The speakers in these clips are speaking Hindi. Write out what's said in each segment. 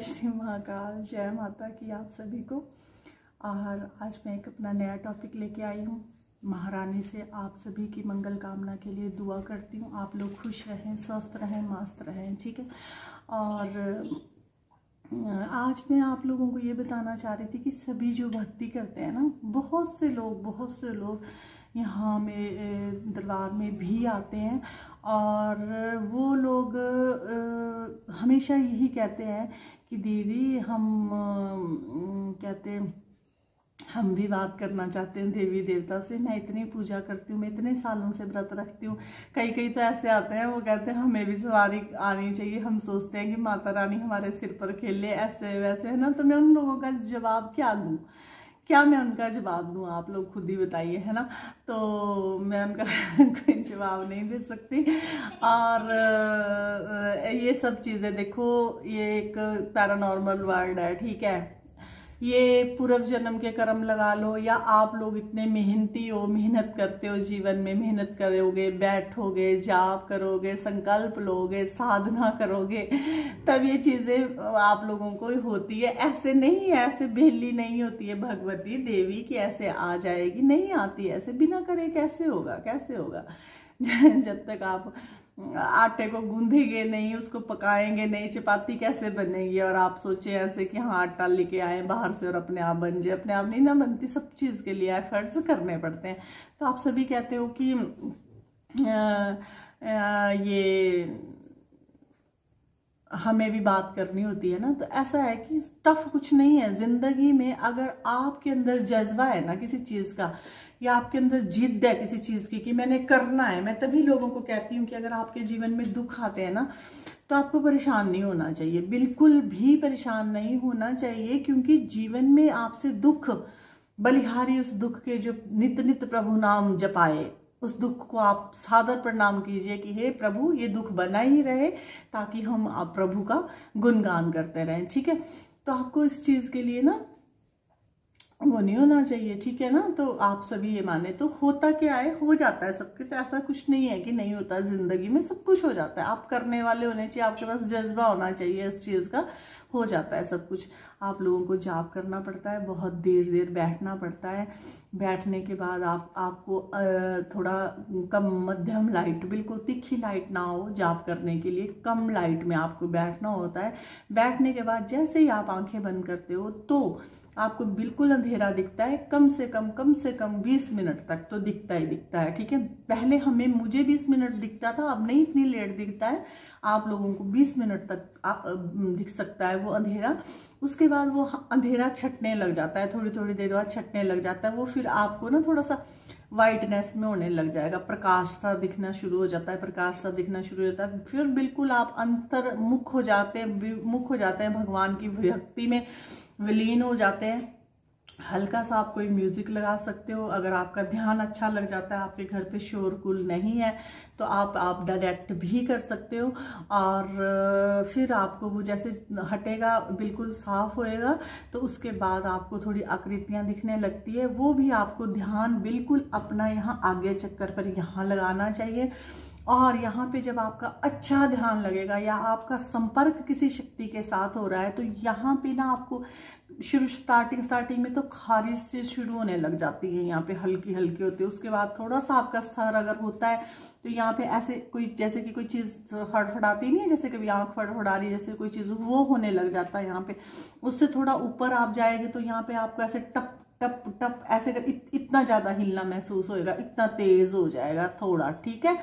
श्री महाकाल। जय माता की आप सभी को। और आज मैं एक अपना नया टॉपिक लेके आई हूँ। महारानी से आप सभी की मंगल कामना के लिए दुआ करती हूँ। आप लोग खुश रहें, स्वस्थ रहें, मस्त रहें, ठीक है? और, आज मैं आप लोगों को ये बताना चाह रही थी कि सभी जो भक्ति करते हैं ना, बहुत से लोग, बहुत से लोग यहाँ में दरबार में भी आते हैं। और वो लोग हमेशा यही कहते हैं कि दीदी, हम कहते हैं, हम भी बात करना चाहते हैं देवी देवता से। मैं इतनी पूजा करती हूँ, मैं इतने सालों से व्रत रखती हूँ। कई कई तो ऐसे आते हैं, वो कहते हैं, हमें भी सवारी आनी चाहिए। हम सोचते हैं कि माता रानी हमारे सिर पर खेले ऐसे वैसे है ना? तो मैं उन लोगों का जवाब क्या दूँ? क्या मैं उनका जवाब दूँ? आप लोग खुद ही बताइए, है ना? तो मैं उनका कोई जवाब नहीं दे सकती। और ये सब चीज़ें देखो, ये एक पैरानॉर्मल वर्ल्ड है, ठीक है? ये पूर्व जन्म के कर्म लगा लो, या आप लोग इतने मेहनती हो, मेहनत करते हो जीवन में, मेहनत करोगे, बैठोगे, जाप करोगे, संकल्प लोगे, साधना करोगे, तब ये चीज़ें आप लोगों को होती है। ऐसे नहीं है, ऐसे बेली नहीं होती है भगवती देवी की ऐसे आ जाएगी, नहीं आती, ऐसे बिना करे कैसे होगा कैसे होगा? जब तक आप आटे को गूंधेंगे नहीं उसको पकाएँगे नहीं चपाती कैसे बनेगी? और आप सोचे ऐसे कि हाँ आटा लेके आए बाहर से और अपने आप बन जाए अपने आप नहीं ना बनती सब चीज़ के लिए एफर्ट्स करने पड़ते हैं। तो आप सभी कहते हो कि आ, आ, ये हमें भी बात करनी होती है ना तो ऐसा है कि टफ कुछ नहीं है। ज़िंदगी में अगर आपके अंदर जज्बा है ना किसी चीज़ का, या आपके अंदर जिद है किसी चीज़ की कि मैंने करना है, मैं तभी लोगों को कहती हूँ कि अगर आपके जीवन में दुख आते हैं ना तो आपको परेशान नहीं होना चाहिए। बिल्कुल भी परेशान नहीं होना चाहिए, क्योंकि जीवन में आपसे दुख, बलिहारी उस दुख के जो नित्य नित्य प्रभु नाम जपाए। उस दुख को आप सादर प्रणाम कीजिए कि हे प्रभु, ये दुख बना ही रहे ताकि हम आप प्रभु का गुणगान करते रहें, ठीक है? तो आपको इस चीज़ के लिए ना वो नहीं होना चाहिए, ठीक है ना? तो आप सभी ये माने तो होता क्या है? हो जाता है सबके तो ऐसा कुछ नहीं है कि नहीं होता। ज़िंदगी में सब कुछ हो जाता है। आप करने वाले होने चाहिए। आपके पास जज्बा होना चाहिए इस चीज़ का। हो जाता है सब कुछ। आप लोगों को जाप करना पड़ता है। बहुत देर देर बैठना पड़ता है। बैठने के बाद आप, आपको थोड़ा कम मध्यम लाइट बिल्कुल तिखी लाइट ना हो जाप करने के लिए। कम लाइट में आपको बैठना होता है। बैठने के बाद जैसे ही आप आँखें बंद करते हो तो आपको बिल्कुल अंधेरा दिखता है, कम से कम कम से कम 20 मिनट तक तो दिखता ही दिखता है, ठीक है? पहले हमें, मुझे 20 मिनट दिखता था, अब नहीं इतनी लेट दिखता है। आप लोगों को 20 मिनट तक आप दिख सकता है वो अंधेरा। उसके बाद वो अंधेरा छटने लग जाता है थोड़ी थोड़ी देर बाद छटने लग जाता है, वो फिर आपको ना थोड़ा सा वाइटनेस में होने लग जाएगा, प्रकाश सा दिखना शुरू हो जाता है, प्रकाश सा दिखना शुरू हो जाता है। फिर बिल्कुल आप अंतर, मुख हो जाते हैं मुख हो जाते हैं भगवान की भक्ति में विलीन हो जाते हैं। हल्का सा आप कोई म्यूज़िक लगा सकते हो। अगर आपका ध्यान अच्छा लग जाता है, आपके घर पे शोरकुल नहीं है तो आप आप डायरेक्ट भी कर सकते हो। और फिर आपको वो जैसे हटेगा, बिल्कुल साफ़ होएगा तो उसके बाद आपको थोड़ी आकृतियाँ दिखने लगती है। वो भी आपको ध्यान बिल्कुल अपना यहाँ आगे चक्कर पर यहाँ लगाना चाहिए। और यहाँ पे जब आपका अच्छा ध्यान लगेगा या आपका संपर्क किसी शक्ति के साथ हो रहा है तो यहाँ पे ना आपको शुरू स्टार्टिंग स्टार्टिंग में तो खारिश से शुरू होने लग जाती है। यहाँ पे हल्की हल्की होती है। उसके बाद थोड़ा सा आपका स्तर अगर होता है तो यहाँ पे ऐसे कोई, जैसे कि कोई चीज़ फड़फड़ाती नहीं है, जैसे कभी आँख फड़फड़ा रही है, जैसे कोई चीज़ वो होने लग जाता है यहाँ पे। उससे थोड़ा ऊपर आप जाएँगे तो यहाँ पे आपको ऐसे टप टप टप ऐसे कर इत, इतना ज़्यादा हिलना महसूस होएगा इतना तेज हो जाएगा थोड़ा ठीक है?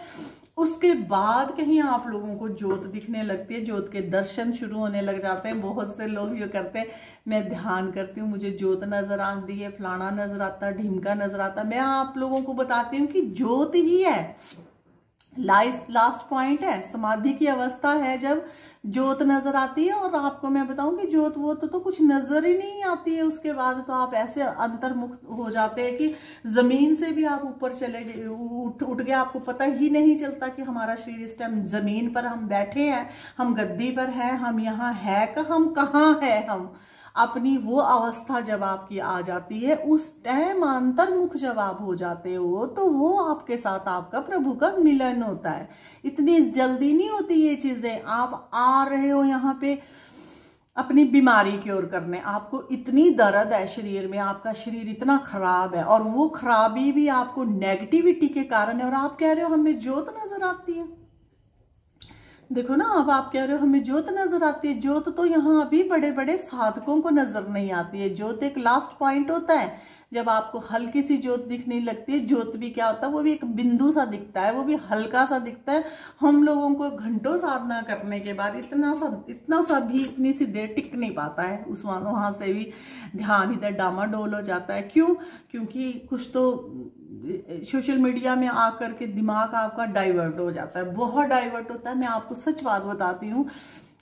उसके बाद कहीं आप लोगों को जोत दिखने लगती है जोत के दर्शन शुरू होने लग जाते हैं। बहुत से लोग ये करते हैं मैं ध्यान करती हूँ मुझे जोत नज़र आती है फलाना नज़र आता ढिमका नज़र आता। मैं आप लोगों को बताती हूँ कि ज्योत ही है। लास्ट पॉइंट है समाधि की अवस्था है जब जोत नज़र आती है और आपको मैं बताऊँ कि जोत वो तो, तो कुछ नज़र ही नहीं आती है उसके बाद तो आप ऐसे अंतर्मुक्त हो जाते हैं कि ज़मीन से भी आप ऊपर चले उठ उठ गए आपको पता ही नहीं चलता कि हमारा शरीर इस टाइम ज़मीन पर हम बैठे हैं हम गद्दी पर हैं हम यहाँ है का हम कहाँ है हम? अपनी वो अवस्था जब आपकी आ जाती है, उस टाइम अंतर्मुख जब आप हो जाते हो तो वो आपके साथ आपका प्रभु का मिलन होता है। इतनी जल्दी नहीं होती ये चीज़ें। आप आ रहे हो यहाँ पे अपनी बीमारी क्योर करने। आपको इतनी दर्द है शरीर में, आपका शरीर इतना खराब है, और वो खराबी भी आपको नेगेटिविटी के कारण है, और आप कह रहे हो, हमें जोत नज़र आती है। देखो ना, अब आप कह रहे हो हमें जोत नज़र आती है। जोत तो यहाँ अभी बड़े बड़े साधकों को नज़र नहीं आती है। जोत एक लास्ट पॉइंट होता है। जब आपको हल्की सी जोत दिखने लगती है जोत भी क्या होता है, वो भी एक बिंदु सा दिखता है, वो भी हल्का सा दिखता है। हम लोगों को घंटों साधना करने के बाद इतना सा इतना सा भी इतनी सी देर टिक नहीं पाता है। उस वहाँ से भी ध्यान इधर डामाडोल हो जाता है। क्यों? क्योंकि कुछ तो सोशल मीडिया में आकर के दिमाग आपका डाइवर्ट हो जाता है। बहुत डाइवर्ट होता है। मैं आपको सच बात बताती हूँ।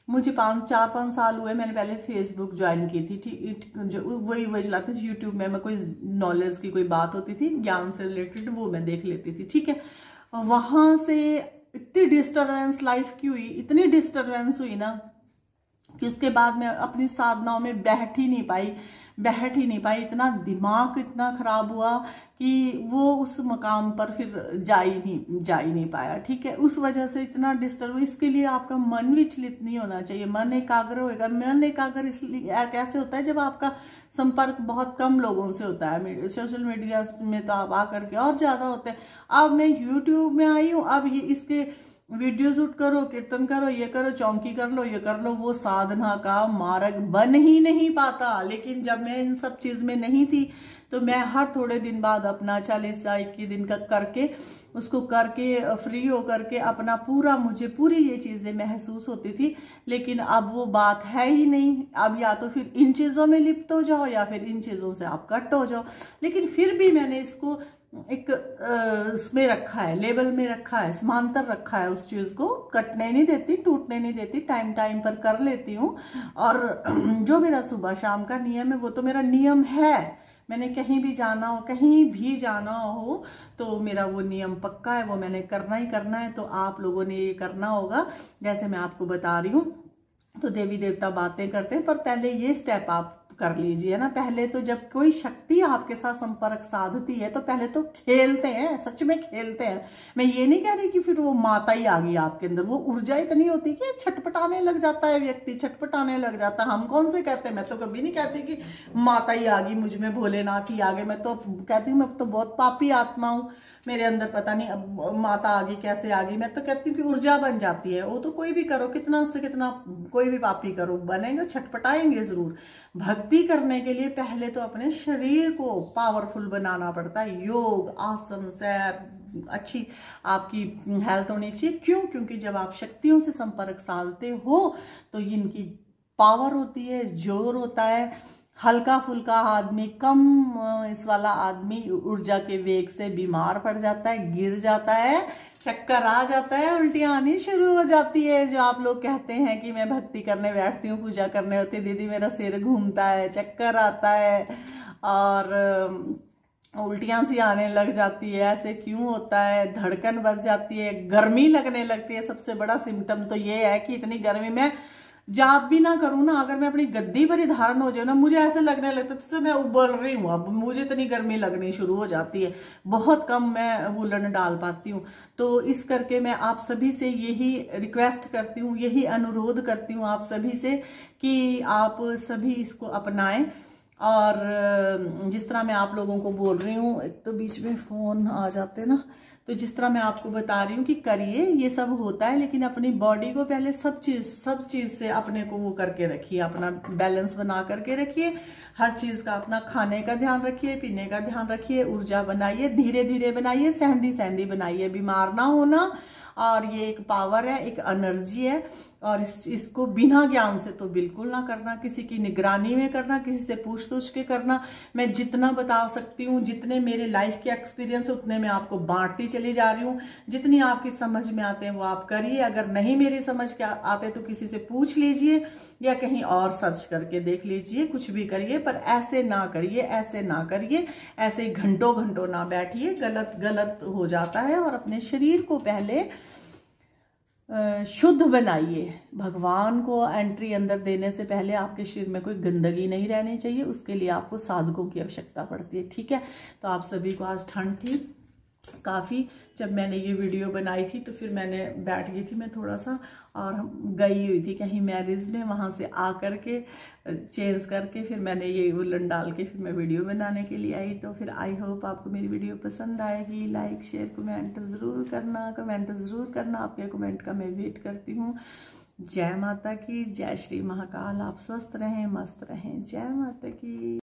मुझे पाँच, चार, पाँच साल हुए मैंने पहले फेसबुक ज्वाइन की थी। ठीक जो वही वही चलाते थे यूट्यूब में मैं कोई नॉलेज की कोई बात होती थी। ज्ञान से रिलेटेड वो मैं देख लेती थी। ठीक है? वहाँ से इतनी डिस्टर्बेंस लाइफ की हुई, इतनी डिस्टर्बेंस हुई ना कि उसके बाद मैं अपनी साधनाओं में बैठ ही नहीं पाई। बैठ ही नहीं पाई। इतना दिमाग इतना खराब हुआ कि वो उस मकाम पर फिर जा ही नहीं, जा ही नहीं पाया। ठीक है, उस वजह से इतना डिस्टर्ब इसके लिए आपका मन विचलित नहीं होना चाहिए। मन एकाग्र होएगा। मन एकाग्र इसलिए कैसे होता है? जब आपका संपर्क बहुत कम लोगों से होता है। सोशल मीडिया में तो आप आकर के और ज़्यादा होते हैं। अब मैं यूट्यूब में आई हूँ। अब ये इसके वीडियो शूट करो, कीर्तन करो, ये करो, चौंकी कर लो, ये कर लो, वो साधना का मार्ग बन ही नहीं पाता। लेकिन जब मैं इन सब चीज़ में नहीं थी तो मैं हर थोड़े दिन बाद अपना चालीस या इक्कीस दिन का करके, उसको करके, फ्री हो करके अपना पूरा, मुझे पूरी ये चीज़ें महसूस होती थी। लेकिन अब वो बात है ही नहीं। अब या तो फिर इन चीज़ों में लिप्त हो जाओ, या फिर इन चीज़ों से आप कट हो जाओ। लेकिन फिर भी मैंने इसको एक इसमें रखा है लेबल में रखा है, समांतर रखा है उस चीज़ को। कटने नहीं देती, टूटने नहीं देती टाइम टाइम पर कर लेती हूँ। और जो मेरा सुबह शाम का नियम है, वो तो मेरा नियम है। मैंने कहीं भी जाना हो, कहीं भी जाना हो तो मेरा वो नियम पक्का है, वो मैंने करना ही करना है तो आप लोगों ने ये करना होगा। जैसे मैं आपको बता रही हूँ तो देवी देवता बातें करते हैं, पर पहले ये स्टेप आप कर लीजिए ना। पहले तो जब कोई शक्ति आपके साथ संपर्क साधती है तो पहले तो खेलते हैं, सच में खेलते हैं। मैं ये नहीं कह रही कि फिर वो माता ही आ गई आपके अंदर। वो ऊर्जा इतनी होती कि छटपटाने लग जाता है व्यक्ति, छटपटाने लग जाता है। हम कौन से कहते हैं? मैं तो कभी नहीं कहती कि माता ही आ गई, मुझमें भोलेनाथ ही आ गए। मैं तो कहती हूँ, मैं तो बहुत पापी आत्मा हूँ। मेरे अंदर पता नहीं अब माता आ गई, कैसे आ गई। मैं तो कहती हूँ कि ऊर्जा बन जाती है। वो तो कोई भी करो, कितना से कितना, कोई भी पापी करो, बनेंगे छटपटाएँगे ज़रूर। भक्ति करने के लिए पहले तो अपने शरीर को पावरफुल बनाना पड़ता है। योग, आसन, सैर, अच्छी आपकी हेल्थ होनी चाहिए। क्यों? क्योंकि जब आप शक्तियों से संपर्क साधते हो तो इनकी पावर होती है, ज़ोर होता है। हल्का फुल्का आदमी कम इस वाला आदमी ऊर्जा के वेग से बीमार पड़ जाता है, गिर जाता है, चक्कर आ जाता है, उल्टियाँ आनी शुरू हो जाती है। जो आप लोग कहते हैं कि मैं भक्ति करने बैठती हूँ, पूजा करने होती दीदी मेरा सिर घूमता है, चक्कर आता है और उल्टियाँ सी आने लग जाती है। ऐसे क्यों होता है? धड़कन बढ़ जाती है, गर्मी लगने लगती है। सबसे बड़ा सिम्टम तो ये है कि इतनी गर्मी में जाप भी ना करूँ ना, अगर मैं अपनी गद्दी पर ही धारण हो जाए ना, मुझे ऐसे लगने लगता तो मैं उबल रही हूँ। अब मुझे इतनी गर्मी लगनी शुरू हो जाती है। बहुत कम मैं वुलन डाल पाती हूँ। तो इस करके मैं आप सभी से यही रिक्वेस्ट करती हूँ, यही अनुरोध करती हूँ आप सभी से कि आप सभी इसको अपनाएँ। और जिस तरह मैं आप लोगों को बोल रही हूँ, एक तो बीच में फ़ोन आ जाते ना तो जिस तरह मैं आपको बता रही हूँ कि करिए, ये सब होता है, लेकिन अपनी बॉडी को पहले सब चीज़ सब चीज़ से अपने को वो करके रखिए, अपना बैलेंस बना करके रखिए, हर चीज़ का अपना खाने का ध्यान रखिए, पीने का ध्यान रखिए, ऊर्जा बनाइए धीरे धीरे बनाइए सहंदी सहंदी बनाइए, बीमार ना होना, और ये एक पावर है, एक एनर्जी है। और इस, इसको बिना ज्ञान से तो बिल्कुल ना करना, किसी की निगरानी में करना, किसी से पूछ पूछ के करना। मैं जितना बता सकती हूँ, जितने मेरे लाइफ के एक्सपीरियंस उतने मैं आपको बांटती चली जा रही हूँ। जितनी आपकी समझ में आते हैं, वो आप करिए। अगर नहीं मेरी समझ के आते तो किसी से पूछ लीजिए या कहीं और सर्च करके देख लीजिए। कुछ भी करिए, पर ऐसे ना करिए, ऐसे ना करिए। ऐसे घंटों घंटों ना बैठिए। गलत गलत हो जाता है और अपने शरीर को पहले शुद्ध बनाइए। भगवान को एंट्री अंदर देने से पहले आपके शरीर में कोई गंदगी नहीं रहनी चाहिए, उसके लिए आपको साधकों की आवश्यकता पड़ती है। ठीक है? तो आप सभी को आज ठंड थी। काफ़ी जब मैंने ये वीडियो बनाई थी तो फिर मैंने बैठ गई थी मैं थोड़ा सा और हम गई हुई थी कहीं मैरिज में, वहाँ से आ कर के चेंज करके फिर मैंने ये वुलन डाल के फिर मैं वीडियो बनाने के लिए आई। तो फिर आई होप आपको मेरी वीडियो पसंद आएगी। लाइक शेयर कमेंट ज़रूर करना। कमेंट ज़रूर करना। आपके कमेंट का मैं वेट करती हूँ। जय माता की। जय श्री महाकाल। आप स्वस्थ रहें, मस्त रहें। जय माता की।